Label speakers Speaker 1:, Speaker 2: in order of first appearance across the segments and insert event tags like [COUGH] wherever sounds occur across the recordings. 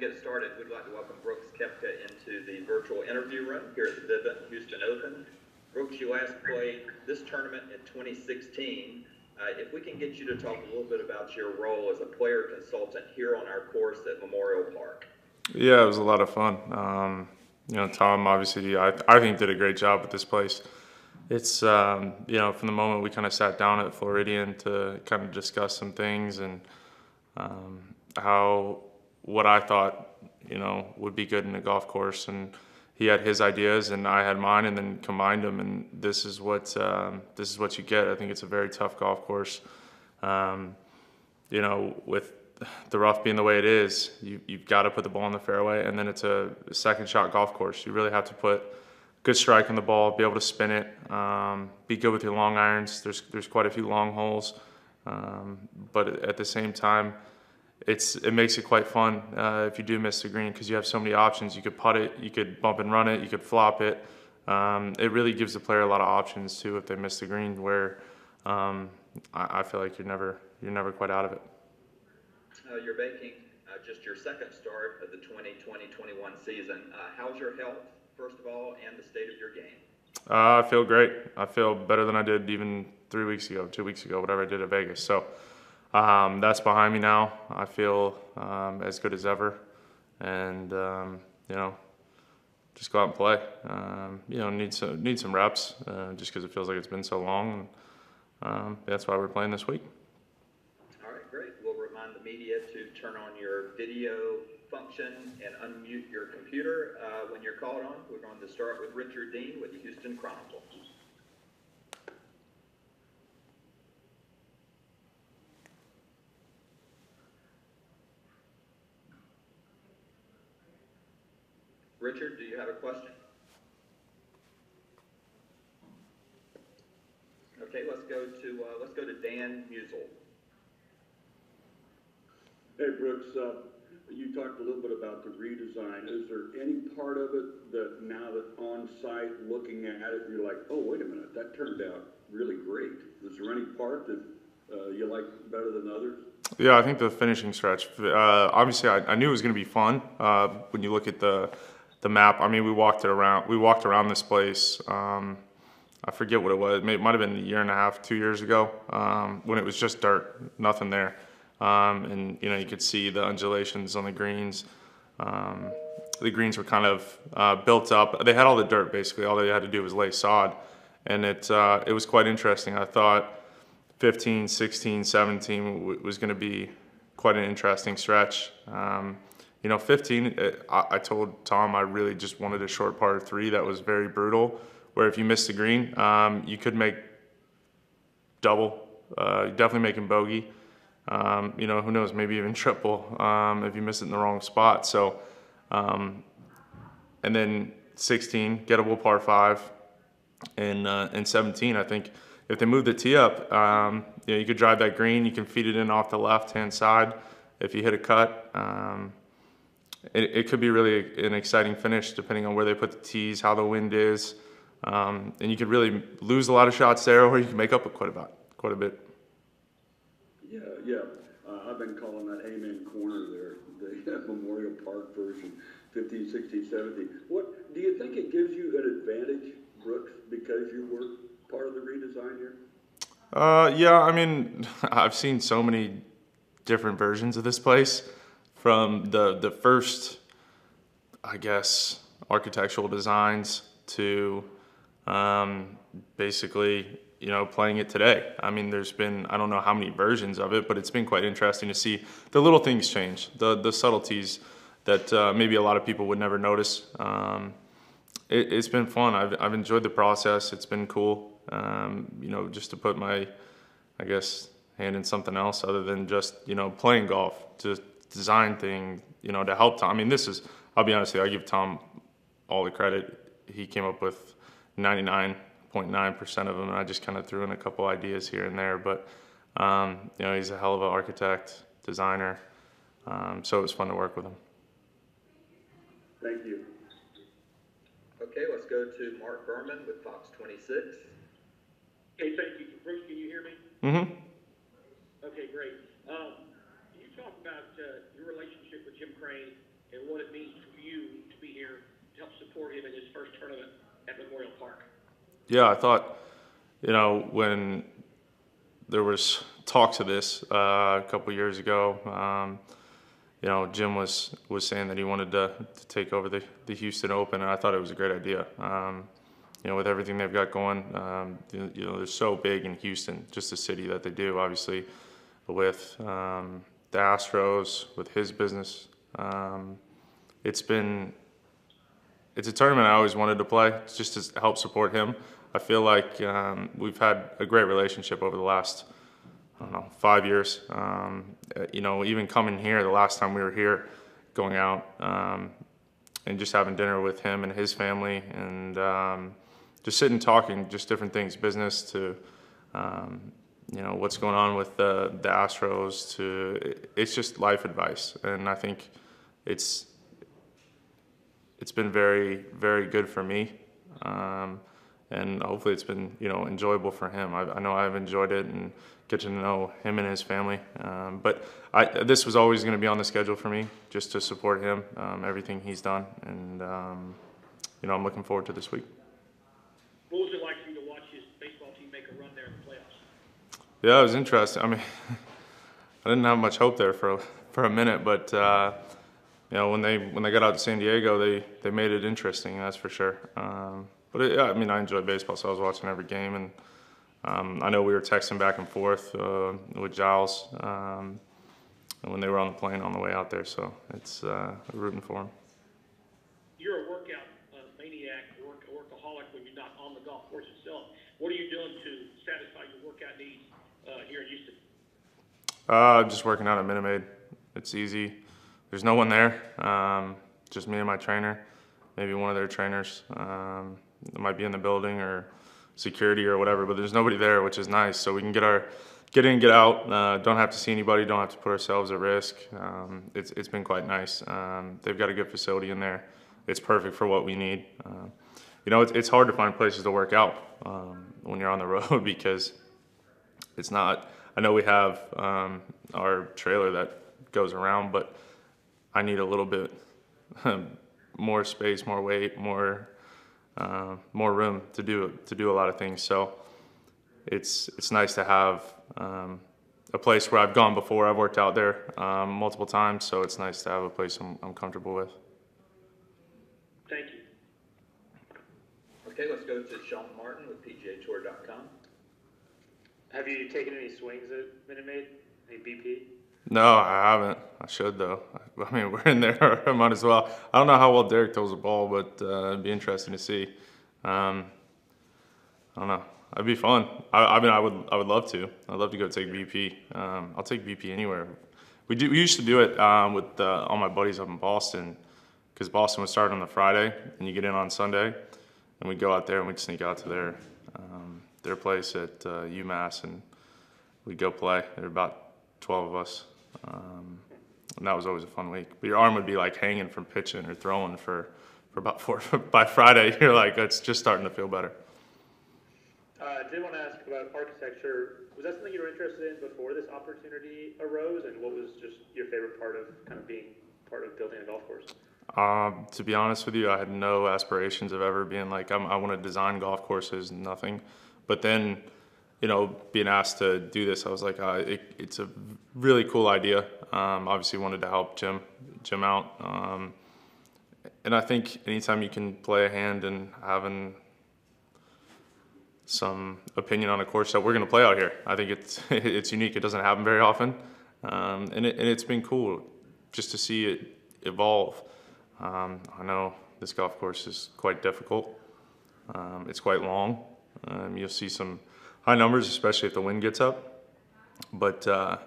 Speaker 1: get started, we'd like to welcome Brooks Koepka into the virtual interview room here at the Vivint Houston Open. Brooks, you last played this tournament in 2016. Uh, if we can get you to talk a little bit about your role as a player consultant here on our course at Memorial Park.
Speaker 2: Yeah, it was a lot of fun. Um, you know, Tom obviously, I, I think did a great job with this place. It's um, you know from the moment we kind of sat down at Floridian to kind of discuss some things and um, how what I thought you know would be good in a golf course, and he had his ideas and I had mine, and then combined them, and this is what um, this is what you get. I think it's a very tough golf course. Um, you know, with the rough being the way it is, you, you've got to put the ball in the fairway, and then it's a second shot golf course. You really have to put good strike on the ball, be able to spin it, um, be good with your long irons. There's there's quite a few long holes, um, but at the same time it's it makes it quite fun uh, if you do miss the green because you have so many options. You could putt it, you could bump and run it, you could flop it. Um, it really gives the player a lot of options too if they miss the green. Where um, I, I, feel like you're never you're never quite out of it.
Speaker 1: Uh, you're making uh, just your second start of the 2020-21 season. Uh, how's your health, first of all, and the state of your game?
Speaker 2: Uh, I feel great. I feel better than I did even three weeks ago, two weeks ago, whatever I did at Vegas. So um, that's behind me now. I feel um, as good as ever, and um, you know, just go out and play. Um, you know, need some need some reps, uh, just because it feels like it's been so long. And, um, that's why we're playing this week.
Speaker 1: All right, great. We'll remind the media to turn on your video function and unmute your computer uh, when you're called on. We're going to start with Richard Dean with the Houston Chronicle. Richard, do you have a question? Okay, let's go to uh, let's go to Dan Musial.
Speaker 3: Hey Brooks, uh, you talked a little bit about the redesign. Is there any part of it that now that on site looking at it, you're like, oh wait a minute, that turned out really great. Is there any part that uh, you like better than others?
Speaker 2: Yeah, I think the finishing stretch. Uh, obviously, I, I, knew it was going to be fun. Uh, when you look at the the map. I mean, we walked it around. We walked around this place. Um, I forget what it was. It might have been a year and a half, two years ago, um, when it was just dirt, nothing there. Um, and you know, you could see the undulations on the greens. Um, the greens were kind of uh, built up. They had all the dirt basically. All they had to do was lay sod, and it uh, it was quite interesting. I thought 15, 16, 17 was going to be quite an interesting stretch. Um, you know, 15, uh, I, I, told Tom I really just wanted a short par three that was very brutal, where if you missed the green, um, you could make double, uh, definitely making bogey. Um, you know, who knows, maybe even [LAUGHS] triple um, if you miss it in the wrong spot. So, um, and then 16, gettable par five, and uh, and 17, I think if they move the tee up, um, you know, you could drive that green, you can feed it in off the left hand side if you hit a cut. It, it could be really an exciting finish depending on where they put the tees, how the wind is, um, and you could really lose a lot of shots there, or you can make up quite a bit. Quite a bit.
Speaker 3: Yeah, yeah. Uh, I've been calling that Amen Corner there, the [LAUGHS] Memorial Park version, 15, 16, 17. What do you think it gives you an advantage, Brooks, because you were part of the redesign here?
Speaker 2: Uh, yeah, I mean, [LAUGHS] I've seen so many different versions of this place from the the first, I guess, architectural designs to um, basically you know playing it today. I mean, there's been I don't know how many versions of it, but it's been quite interesting to see the little things change, the the subtleties that uh, maybe a lot of people would never notice. Um, it, has been fun. I've I've enjoyed the process. It's been cool. Um, you know, just to put my, I guess, hand in something else other than just you know playing golf. Design thing, you know, to help Tom. I mean, this is, I'll be honest with you, I give Tom all the credit. He came up with 99.9% of them, and I just kind of threw in a couple ideas here and there. But, um, you know, he's a hell of an architect, designer, um, so it was fun to work with him.
Speaker 3: Thank you.
Speaker 1: Okay, let's go to Mark Berman with Fox 26.
Speaker 4: Hey, thank you. Bruce, can you hear me?
Speaker 2: Mm-hmm.
Speaker 4: Okay, great. Um, talk about uh, your relationship with Jim Crane and what it means for you to be here to help support him in his first tournament at Memorial Park.
Speaker 2: Yeah, I thought, you know, when there was talks of this uh, a couple years ago, um, you know, Jim was was saying that he wanted to, to take over the, the Houston Open, and I thought it was a great idea. Um, you know, with everything they've got going, um, you, you know, they're so big in Houston, just the city that they do, obviously, with um, the Astros, with his business. Um, it's been it's a tournament I always wanted to play, just to help support him. I feel like um, we've had a great relationship over the last, I don't know, five years. Um, uh, you know, even coming here, the last time we were here, going out um, and just having dinner with him and his family, and um, just sitting talking, just different things, business to, um, you know, what's going on with the the Astros. To it's just life advice, and I think it's it's been very, very good for me. Um, and hopefully it's been, you know, enjoyable for him. I, I know I've enjoyed it and get to know him and his family. Um, but I, this was always going to be on the schedule for me, just to support him, um, everything he's done. And, um, you know, I'm looking forward to this week.
Speaker 4: What was it like for you to watch his baseball team make a run there in the playoffs?
Speaker 2: Yeah, it was interesting. I mean, [LAUGHS] I didn't have much hope there for, for a minute, but, uh, you know, when they when they got out to San Diego, they they made it interesting. That's for sure. Um, but it, yeah, I mean, I enjoyed baseball, so I was watching every game, and um, I know we were texting back and forth uh, with Giles um, when they were on the plane on the way out there. So it's uh, rooting for him.
Speaker 4: You're a workout uh, maniac, work, workaholic when you're not on the golf course itself. What are you doing to satisfy your workout needs uh, here in Houston?
Speaker 2: Uh, just working out at Minute. It's easy. There's no one there. Um, just me and my trainer, maybe one of their trainers. Um, might be in the building or security or whatever, but there's nobody there, which is nice. So we can get our get in, get out. Uh, don't have to see anybody. Don't have to put ourselves at risk. Um, it's it's been quite nice. Um, they've got a good facility in there. It's perfect for what we need. Uh, you know, it's, it's hard to find places to work out um, when you're on the [LAUGHS] road because it's not. I know we have um, our trailer that goes around, but I need a little bit more space, more weight, more uh, more room to do to do a lot of things. So it's it's nice to have um, a place where I've gone before. I've worked out there um, multiple times, so it's nice to have a place I'm, I'm comfortable with.
Speaker 4: Thank you.
Speaker 1: Okay, let's go to Sean Martin with PGAtour.com.
Speaker 5: Have you taken any swings at Minute Maid? Any BP?
Speaker 2: No, I haven't. I should though. [LAUGHS] I mean, we're in there. [LAUGHS] I might as well. I don't know how well Derek throws the ball, but uh, it'd be interesting to see. Um, I don't know. It'd be fun. I, I mean, I would. I would love to. I'd love to go take BP. Um, I'll take BP anywhere. We do. We used to do it um, with uh, all my buddies up in Boston, because Boston would start on the Friday, and you get in on Sunday, and we'd go out there and we'd sneak out to there. um, their place at uh, UMass, and we'd go play. There were about twelve of us, um, and that was always a fun week. But your arm would be like hanging from pitching or throwing for for about four. [LAUGHS] By Friday, [LAUGHS] you're like, it's just starting to feel better.
Speaker 5: Uh, did want to ask about architecture. Was that something you were interested in before this opportunity arose? And what was just your favorite part of kind of being part of building a golf course?
Speaker 2: Um, to be honest with you, I had no aspirations of ever being like I'm, I want to design golf courses, nothing. But then, you know, being asked to do this, I was like, uh, it, it's a really cool idea. Um, obviously, wanted to help Jim Jim out, um, and I think anytime you can play a hand in having some opinion on a course that we're going to play out here, I think it's [LAUGHS] it's unique. It doesn't happen very often, um, and it, and it's been cool just to see it evolve. Um, I know this golf course is quite difficult. Um, it's quite long. Um, you'll see some high numbers, especially if the wind gets up. But uh,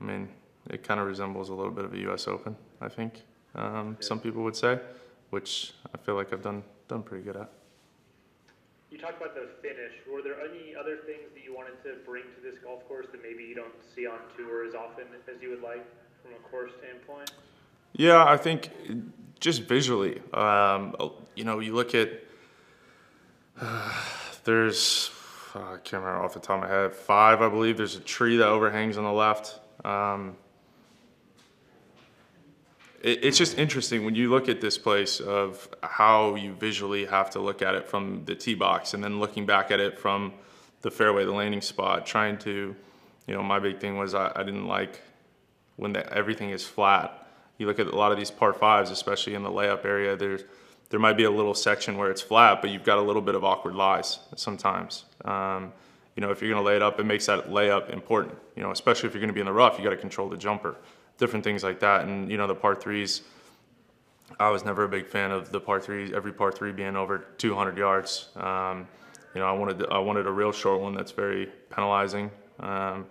Speaker 2: I mean, it kind of resembles a little bit of a U.S. Open, I think. Um, Some people would say, which I feel like I've done done pretty good at.
Speaker 5: You talked about the finish. Were there any other things that you wanted to bring to this golf course that maybe you don't see on tour as often as you would like from a course standpoint?
Speaker 2: Yeah, I think just visually, um, you know, you look at [SIGHS] there's uh, I can't remember off the top of my head five, I believe. There's a tree that overhangs on the left, um, it, it's just interesting when you look at this place of how you visually have to look at it from the tee box and then looking back at it from the fairway, the landing spot, trying to, you know, my big thing was I, I didn't like when the, everything is flat. You look at a lot of these par fives, especially in the layup area. There's there might be a little section where it's flat, but you've got a little bit of awkward lies sometimes. Um, you know, if you're going to lay it up, it makes that layup important. You know, especially if you're going to be in the rough, you got to control the jumper, different things like that. And you know, the par threes. I was never a big fan of the par threes. Every par three being over 200 yards. Um, you know, I wanted I wanted a real short one that's very penalizing. Um,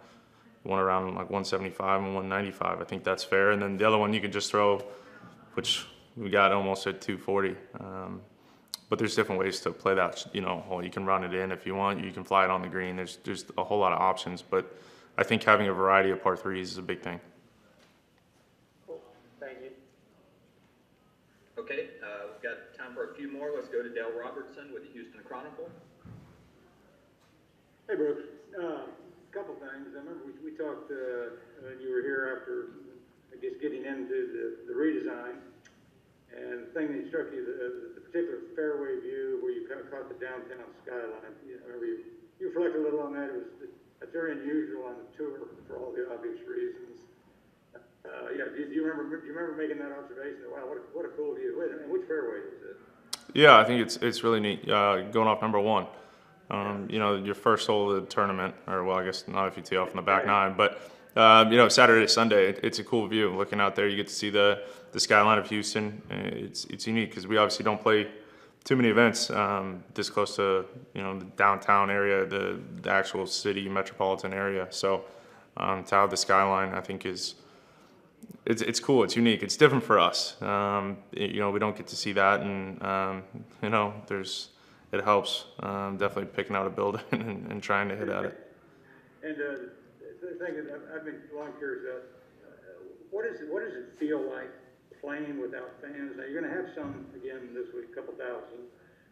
Speaker 2: one around like 175 and 195. I think that's fair. And then the other one you can just throw, which we got almost at 240. Um, but there's different ways to play that. You know, well, you can run it in if you want. You can fly it on the green. There's there's a whole lot of options. But I think having a variety of par threes is a big thing.
Speaker 5: Cool, thank you.
Speaker 1: Okay, uh, we've got time for a few more. Let's go to Dale Robertson with the Houston Chronicle.
Speaker 6: Hey Brooks, uh, couple things. I remember we, we talked, uh, when you were here after, I guess, getting into the, the redesign. And the thing that struck you, the, the particular fairway view where you kind of caught the downtown skyline. I remember you, you reflected a little on that. It was, that's very unusual on the tour for all the obvious reasons. Uh, yeah, do you, do you remember, do you remember making that observation? Wow, what a, what a cool view. Wait, and which fairway was it?
Speaker 2: Yeah, I think it's it's really neat. Uh, going off number one, um, you know, your first hole of the tournament, or well, I guess not if you tee off in the back nine, but um, you know, Saturday, Sunday, it, it's a cool view. Looking out there, you get to see the the skyline of Houston. Uh, It's it's unique because we obviously don't play too many events um, this close to you know the downtown area, the the actual city metropolitan area. So um, to have the skyline, I think is it's it's cool. It's unique. It's different for us. Um, it- you know, we don't get to see that, and um, you know, there's it helps. Um, definitely picking out a building [LAUGHS] and, and trying to hit at it.
Speaker 6: And uh, the thing that I've- been long curious about, uh, what is it, what does it feel like playing without fans? Now, you're gonna have some again this week, a couple thousand,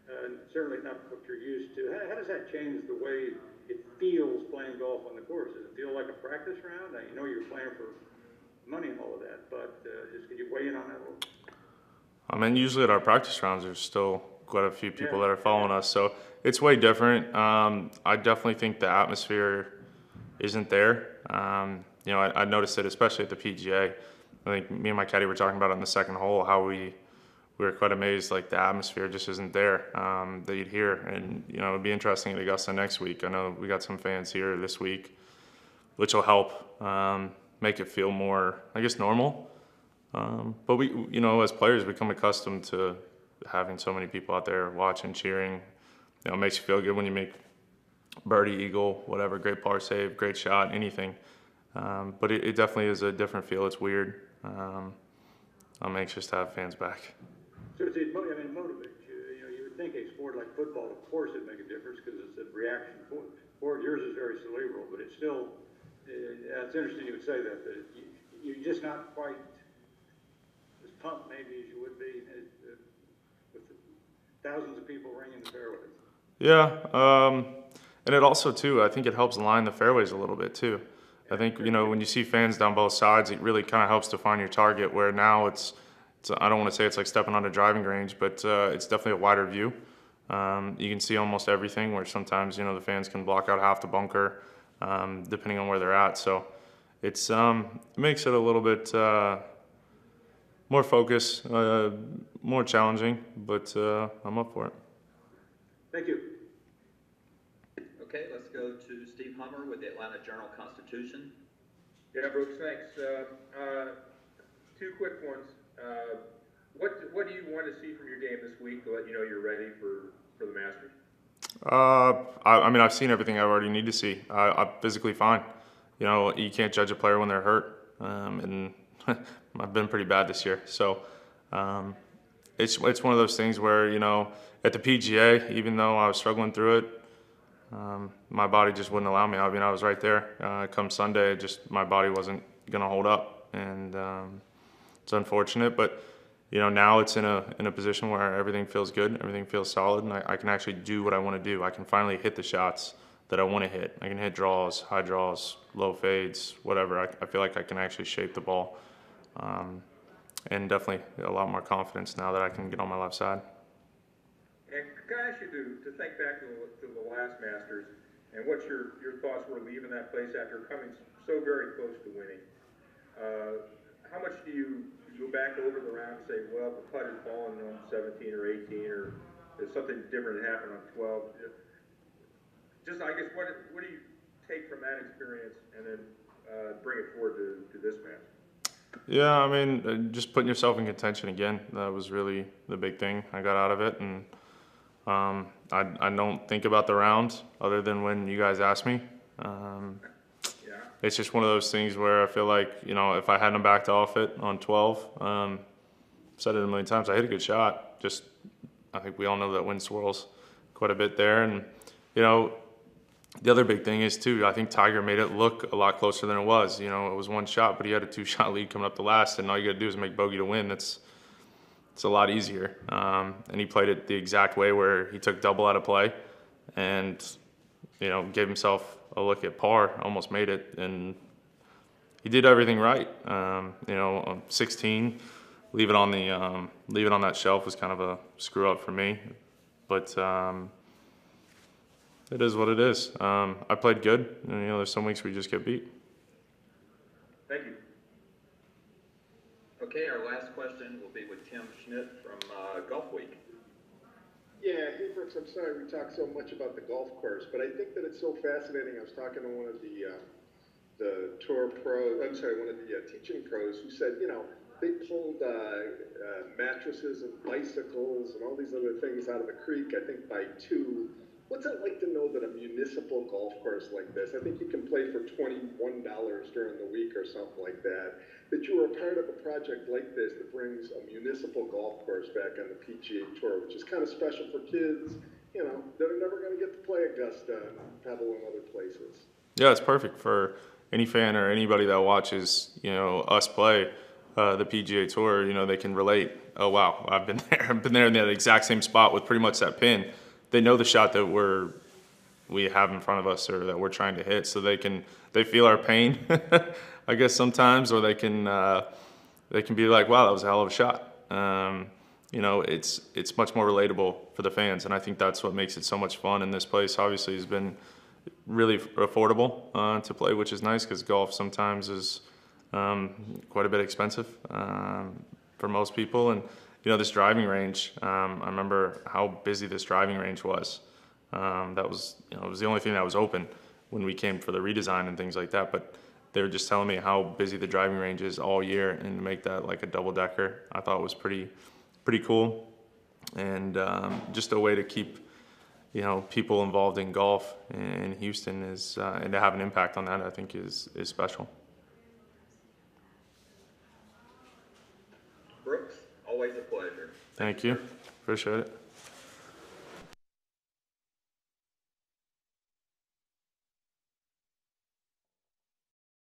Speaker 6: uh, and certainly not what you're used to. How, how does that change the way it feels playing golf on the course? Does it feel like a practice round? Now, you know you're playing for money and all of that, but uh, just could you weigh in on that a little?
Speaker 2: I mean, usually at our practice rounds, there's still quite a few people
Speaker 6: Yeah.
Speaker 2: that are following us, so it's way different. Um, I definitely think the atmosphere isn't there. Um, you know, I, I noticed it especially at the PGA. I think me and my caddy were talking about it on the second hole how we we were quite amazed like the atmosphere just isn't there um, that you'd hear, and you know it'd be interesting at Augusta next week. I know we got some fans here this week, which will help um, make it feel more, I guess, normal. Um, but we, you know, as players, become accustomed to having so many people out there watching, cheering. You know, it makes you feel good when you make birdie, eagle, whatever, great par save, great shot, anything. Um, but it, it definitely is a different feel. It's weird. Um, I'm anxious to have fans back.
Speaker 6: So it's, it, I mean, motivates you, you know, you would think a sport like football, of course it'd make a difference, because it's a reaction sport. Yours is very cerebral, but it's still, uh, it's interesting you would say that, that you, you're just not quite as pumped maybe as you would be uh, with thousands of people ringing the fairways.
Speaker 2: Yeah, um, and it also too, I think it helps line the fairways a little bit too. I think you know when you see fans down both sides, it really kind of helps define your target. Where now it's, it's I don't want to say it's like stepping on a driving range, but uh, it's definitely a wider view. Um, you can see almost everything. Where sometimes you know the fans can block out half the bunker, um, depending on where they're at. So it's um, it makes it a little bit uh, more focus, uh, more challenging, but uh, I'm up for it.
Speaker 6: Thank you.
Speaker 1: Okay, let's go to Steve Hummer with the Atlanta Journal Constitution.
Speaker 7: Yeah, Brooks, thanks. Uh, uh, two quick ones. Uh, what what do you want to see from your game this week to let you know you're ready for, for the Masters?
Speaker 2: Uh, I, I mean, I've seen everything I already need to see. I, I'm physically fine. You know, you can't judge a player when they're hurt, um, and [LAUGHS] I've been pretty bad this year. So, um, it's it's one of those things where you know, at the PGA, even though I was struggling through it, um, my body just wouldn't allow me. I mean, I was right there. Uh, come Sunday, just my body wasn't gonna hold up, and um, it's unfortunate. But you know, now it's in a in a position where everything feels good, everything feels solid, and I, I can actually do what I want to do. I can finally hit the shots that I want to hit. I can hit draws, high draws, low fades, whatever. I, I feel like I can actually shape the ball. Um, and definitely a lot more confidence now that I can get on my left side.
Speaker 7: And ask you to, to think back to the, to the last Masters, and what your, your thoughts were leaving that place after coming so very close to winning? Uh, how much do you, go back over the round and say, well, the putt had fallen on seventeen or eighteen, or if something different had happened on twelve? Just, I guess, what, what do you take from that experience and then, uh, bring it forward to, to this match?
Speaker 2: Yeah, I mean, uh, just putting yourself in contention again. That was really the big thing I got out of it, and um, I I don't think about the round other than when you guys ask me. Um,
Speaker 7: Yeah,
Speaker 2: it's just one of those things where I feel like you know if I hadn't backed off it on 12, um, said it a million times. I hit a good shot. Just I think we all know that wind swirls quite a bit there, and you know the other big thing is too. I think Tiger made it look a lot closer than it was. You know, it was one shot, but he had a two shot lead coming up the last, and all you got to do is make bogey to win. That's it's a lot easier. Um, and he played it the exact way where he took double out of play, and you know gave himself a look at par, almost made it, and he did everything right. Um, you know, um, 16, leave it on the um, leave it on that shelf was kind of a screw up for me, but um, it is what it is. Um, I played good, and you know, there's some weeks we just get beat.
Speaker 7: thank you.
Speaker 1: Okay, our last question will be with Tim Schmidt from, uh, Golf Week.
Speaker 8: Yeah, hey Brooks, I'm sorry we talk so much about the golf course, but I think that it's so fascinating. I was talking to one of the, uh, the tour pros, I'm sorry, one of the uh, teaching pros who said, you know, they pulled, uh, uh, mattresses and bicycles and all these other things out of the creek, I think by two. What's it like to know that a municipal golf course like this, I think you can play for twenty-one dollars during the week or something like that, that you were a part of a project like this that brings a municipal golf course back on the PGA Tour, which is kind of special for kids, you know, that are never going to get to play Augusta and Pebble and other places.
Speaker 2: Yeah, it's perfect for any fan or anybody that watches, you know, us play uh, the PGA Tour. You know, they can relate. Oh wow, I've been [LAUGHS] there. I've been there in that exact same spot with pretty much that pin. They know the shot that we're we have in front of us or that we're trying to hit, so they can they feel our pain. [LAUGHS] I guess sometimes, or they can uh, they can be like, wow, that was a hell of a shot. Um, you know, it's it's much more relatable for the fans, and I think that's what makes it so much fun. And this place obviously has been really affordable uh, to play, which is nice because golf sometimes is um, quite a bit expensive um, for most people. And you know, this driving range, um, I remember how busy this driving range was. Um, that was, you know, it was the only thing that was open when we came for the redesign and things like that. But they were just telling me how busy the driving range is all year, and to make that like a double decker, I thought was pretty, pretty cool, and um, just a way to keep you know people involved in golf in Houston is uh, and to have an impact on that I think is is special.
Speaker 1: Brooks, always a pleasure.
Speaker 2: Thank you, appreciate it.